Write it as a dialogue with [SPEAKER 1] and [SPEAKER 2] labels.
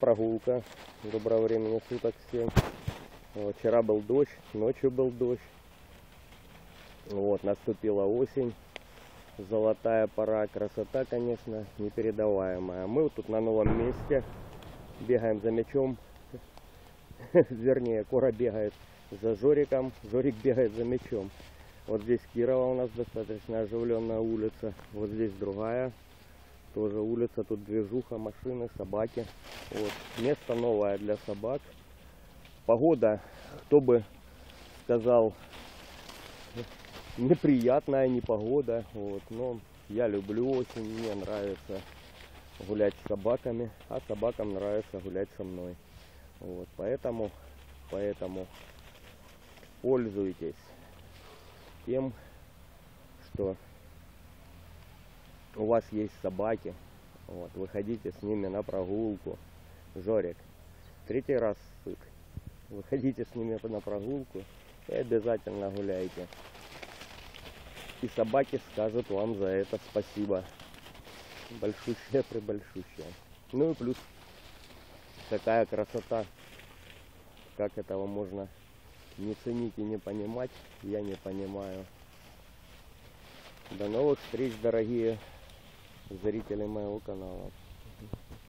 [SPEAKER 1] Прогулка. Доброго времени суток всем. Вчера был дождь, ночью был дождь. Вот, наступила осень. Золотая пора. Красота, конечно, непередаваемая. Мы вот тут на новом месте. Бегаем за мячом. Вернее, Кора бегает за Жориком. Жорик бегает за мячом. Вот здесь Кирова у нас достаточно оживленная улица. Вот здесь другая. Тоже улица, тут движуха, машины, собаки. Вот. Место новое для собак. Погода, кто бы сказал, неприятная непогода. Вот. Но я люблю осень, мне нравится гулять с собаками, а собакам нравится гулять со мной. Вот. Поэтому, поэтому пользуйтесь тем, что у вас есть собаки, вот, выходите с ними на прогулку. Жорик, третий раз сык. Выходите с ними на прогулку и обязательно гуляйте. И собаки скажут вам за это спасибо. Большущее прибольшущее. Ну и плюс такая красота. Как этого можно не ценить и не понимать, я не понимаю. До новых встреч, дорогие зрители моего канала.